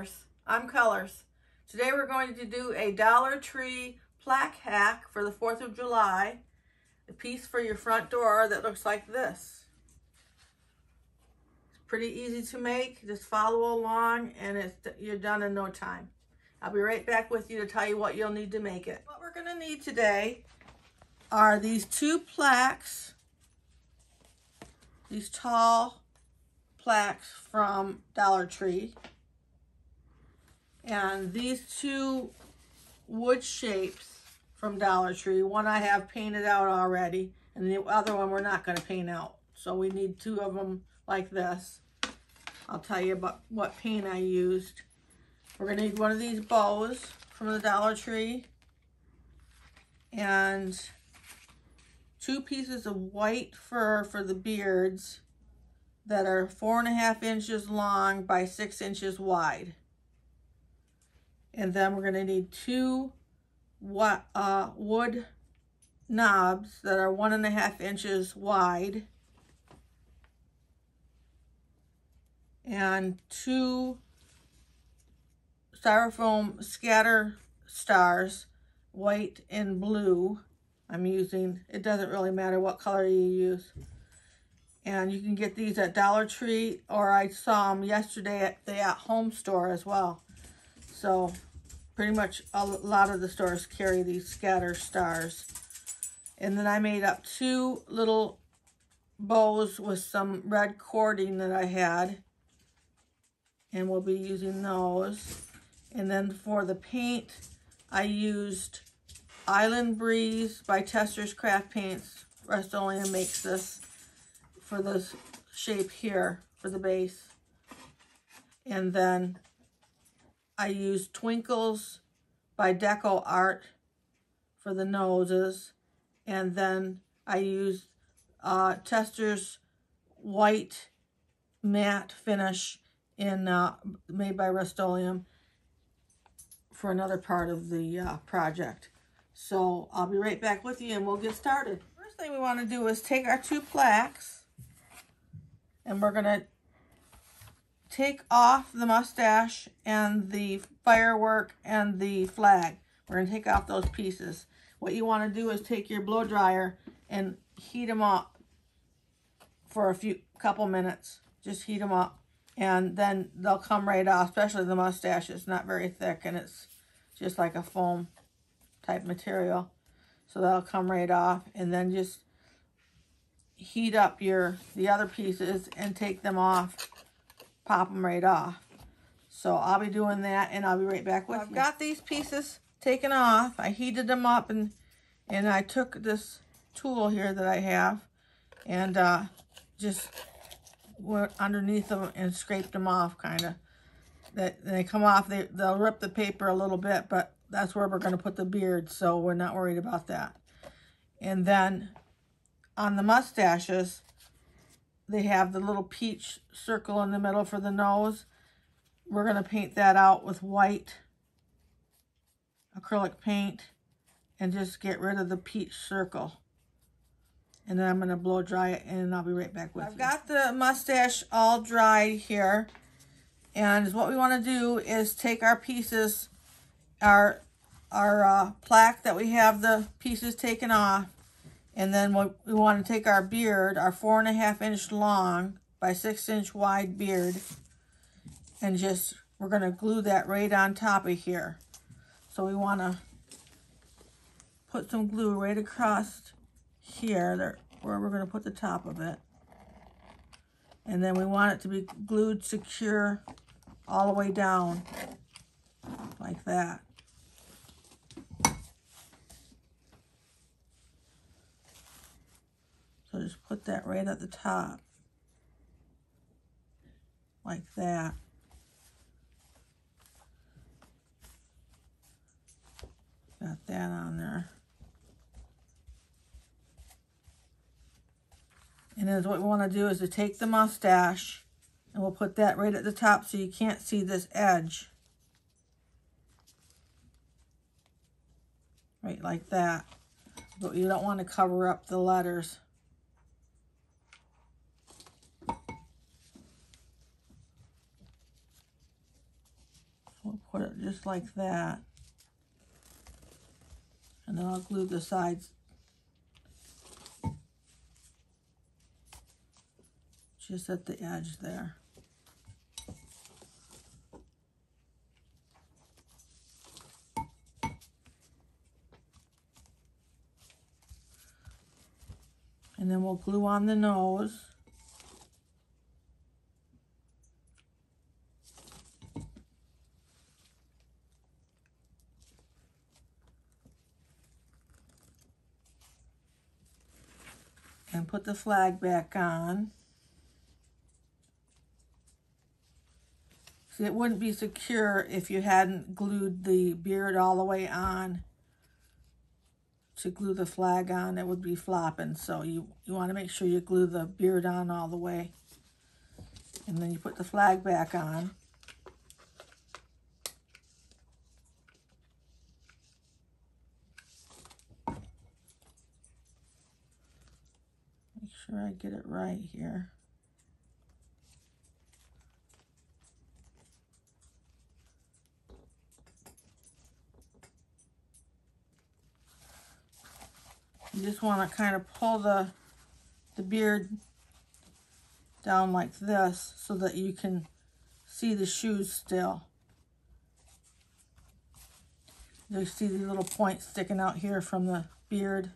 colors. I'm Colors. Today we're going to do a Dollar Tree plaque hack for the 4th of July. A piece for your front door that looks like this. It's pretty easy to make. Just follow along and it's you're done in no time. I'll be right back with you to tell you what you'll need to make it. What we're going to need today are these two plaques. These tall plaques from Dollar Tree. And these two wood shapes from Dollar Tree. One I have painted out already, and the other one we're not going to paint out. So we need two of them like this. I'll tell you about what paint I used. We're going to need one of these bows from the Dollar Tree. And two pieces of white fur for the beards that are four and a half inches long by six inches wide. And then we're going to need two what, uh, wood knobs that are one and a half inches wide. And two styrofoam scatter stars, white and blue. I'm using, it doesn't really matter what color you use. And you can get these at Dollar Tree or I saw them yesterday at the at home store as well. So pretty much a lot of the stores carry these scatter stars. And then I made up two little bows with some red cording that I had. And we'll be using those. And then for the paint, I used Island Breeze by Testors Craft Paints. Rust-Oleum makes this for this shape here for the base. And then I used Twinkles by Deco Art for the noses. And then I used uh, Testors White Matte Finish in uh, made by Rust-Oleum for another part of the uh, project. So I'll be right back with you and we'll get started. First thing we want to do is take our two plaques and we're going to take off the mustache and the firework and the flag. We're going to take off those pieces. What you want to do is take your blow dryer and heat them up for a few couple minutes. Just heat them up and then they'll come right off, especially the mustache. It's not very thick and it's just like a foam type material. So that'll come right off and then just heat up your the other pieces and take them off, pop them right off. So I'll be doing that and I'll be right back with I've you. I've got these pieces taken off. I heated them up and and I took this tool here that I have and uh, just went underneath them and scraped them off kind of. That they come off, they, they'll rip the paper a little bit, but that's where we're going to put the beard, so we're not worried about that. And then on the mustaches, they have the little peach circle in the middle for the nose. We're going to paint that out with white acrylic paint and just get rid of the peach circle. And then I'm going to blow dry it and I'll be right back with I've you. I've got the mustache all dried here. And what we want to do is take our pieces, our, our uh, plaque that we have the pieces taken off, and then we want to take our beard, our four and a half inch long by six inch wide beard, and just, we're going to glue that right on top of here. So we want to put some glue right across here, where we're going to put the top of it. And then we want it to be glued secure all the way down, like that. So just put that right at the top, like that. Got that on there. And then what we want to do is to take the mustache and we'll put that right at the top so you can't see this edge. Right like that. But you don't want to cover up the letters. Put it just like that. And then I'll glue the sides just at the edge there. And then we'll glue on the nose. And put the flag back on. See, it wouldn't be secure if you hadn't glued the beard all the way on to glue the flag on, it would be flopping. So you, you want to make sure you glue the beard on all the way. And then you put the flag back on. Make sure I get it right here. You just want to kind of pull the, the beard down like this so that you can see the shoes still. You see the little points sticking out here from the beard,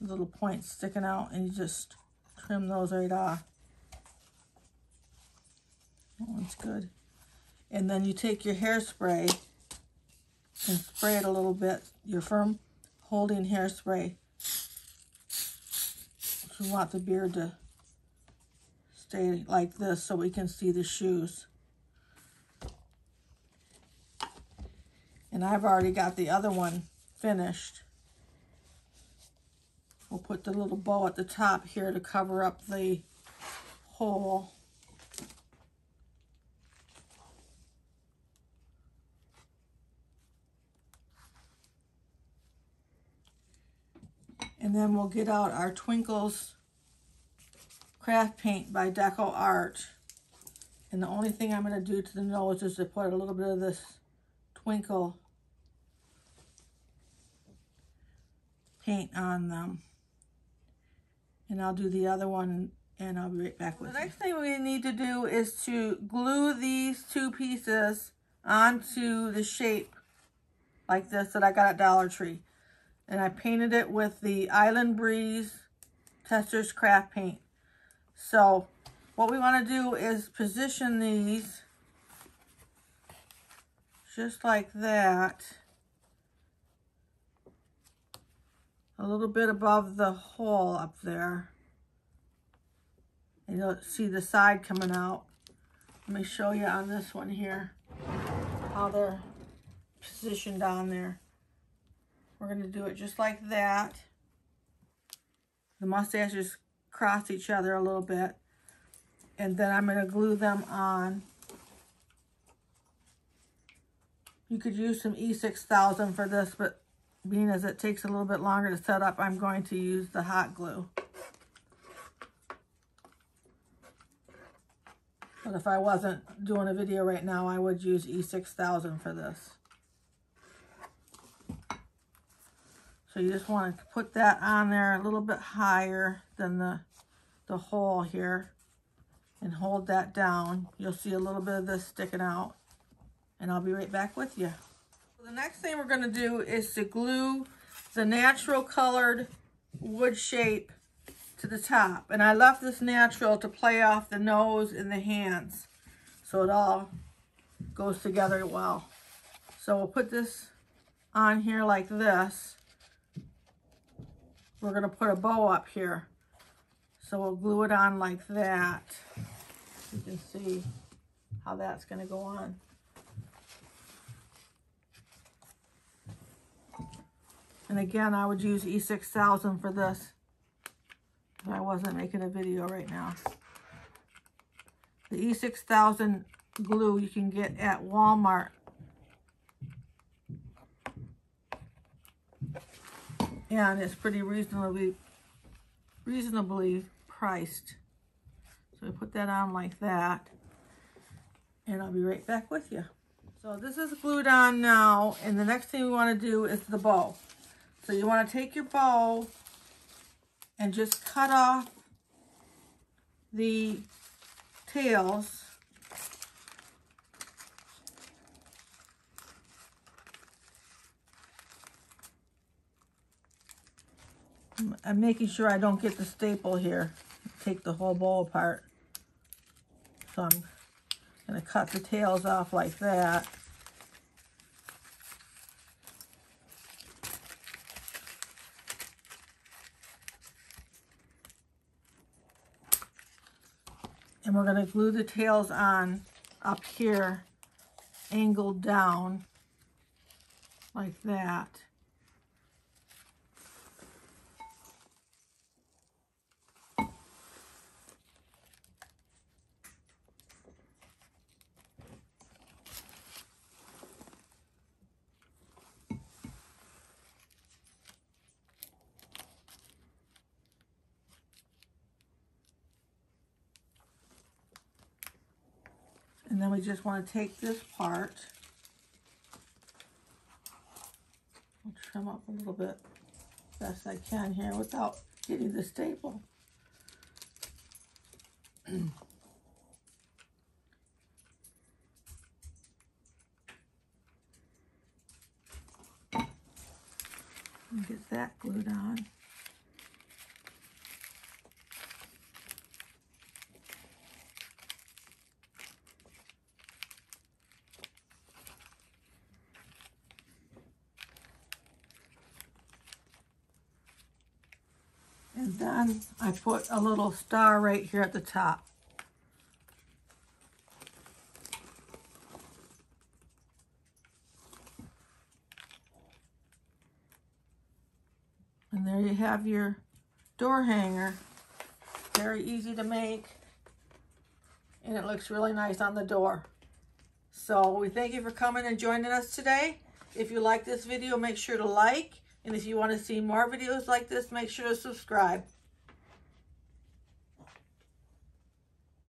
little points sticking out, and you just trim those right off. That one's good. And then you take your hairspray and spray it a little bit, your firm holding hairspray we want the beard to stay like this so we can see the shoes. And I've already got the other one finished. We'll put the little bow at the top here to cover up the hole. And then we'll get out our Twinkles Craft Paint by Deco Art. And the only thing I'm going to do to the nose is to put a little bit of this twinkle paint on them. And I'll do the other one and I'll be right back with you. The next thing we need to do is to glue these two pieces onto the shape like this that I got at Dollar Tree and I painted it with the Island Breeze Testors Craft Paint. So what we want to do is position these just like that. A little bit above the hole up there. And you'll see the side coming out. Let me show you on this one here how they're positioned on there. We're going to do it just like that. The mustaches cross each other a little bit. And then I'm going to glue them on. You could use some E6000 for this, but being as it takes a little bit longer to set up, I'm going to use the hot glue. But if I wasn't doing a video right now, I would use E6000 for this. So you just want to put that on there a little bit higher than the, the hole here and hold that down. You'll see a little bit of this sticking out and I'll be right back with you. The next thing we're going to do is to glue the natural colored wood shape to the top. And I left this natural to play off the nose and the hands so it all goes together well. So we'll put this on here like this we're going to put a bow up here. So we'll glue it on like that. You can see how that's going to go on. And again, I would use E6000 for this. If I wasn't making a video right now. The E6000 glue you can get at Walmart and it's pretty reasonably reasonably priced. So I put that on like that, and I'll be right back with you. So this is glued on now, and the next thing we want to do is the bow. So you want to take your bow and just cut off the tails. I'm making sure I don't get the staple here. Take the whole bow apart. So I'm going to cut the tails off like that. We're going to glue the tails on up here, angled down like that. And then we just want to take this part. I'll trim up a little bit best I can here without hitting the staple. get that glued on. Then I put a little star right here at the top. And there you have your door hanger. Very easy to make. And it looks really nice on the door. So we thank you for coming and joining us today. If you like this video, make sure to like and if you want to see more videos like this, make sure to subscribe.